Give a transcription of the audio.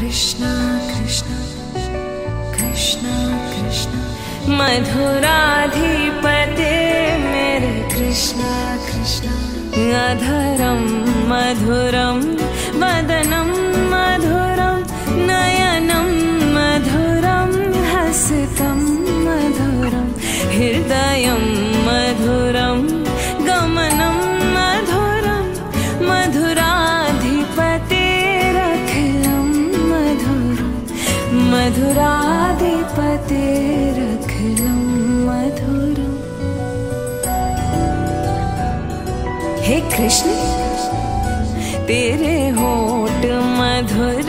कृष्ण कृष्ण कृष्ण कृष्ण मधुराधिपते मेरे कृष्ण कृष्ण अधरं मधुरं वदनं मधुरं नयनं मधुरं हसितं मधुरं हृदयं मधुराधिपतेरखिलं मधुरम् हे कृष्ण तेरे होठ मधुर